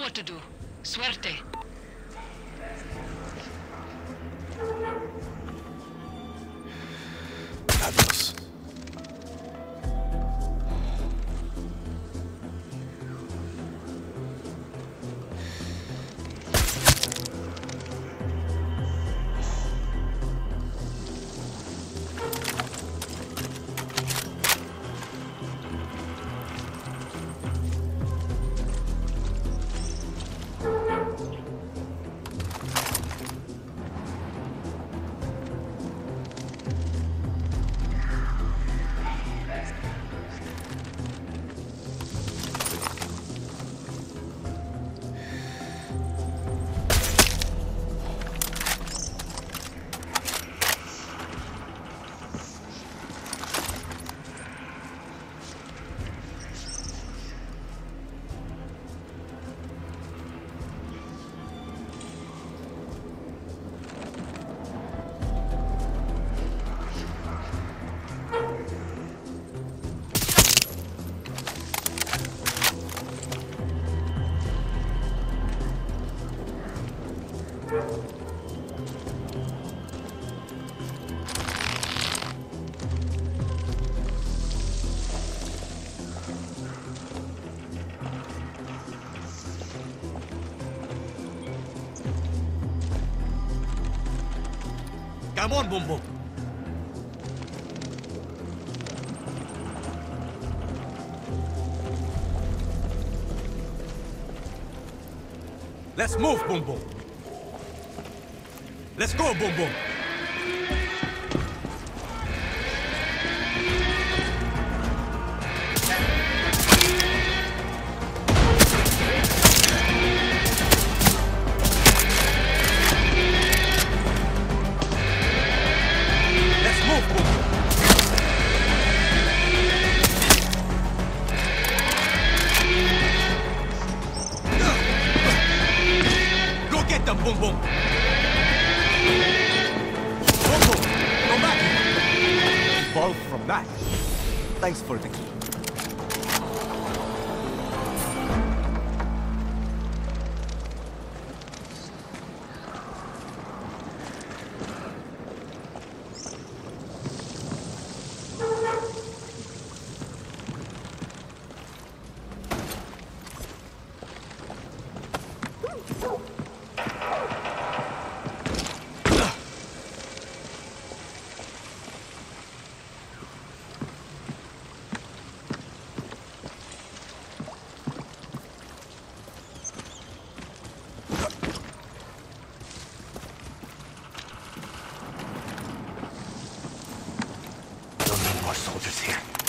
what to do. Suerte. Adios. Come on, Boom Boom. Let's move, Boom Boom. Let's go, Boom Boom. Boom Boom. Boom, come back here. Evolved from that. Thanks for the key. Don't more soldiers here.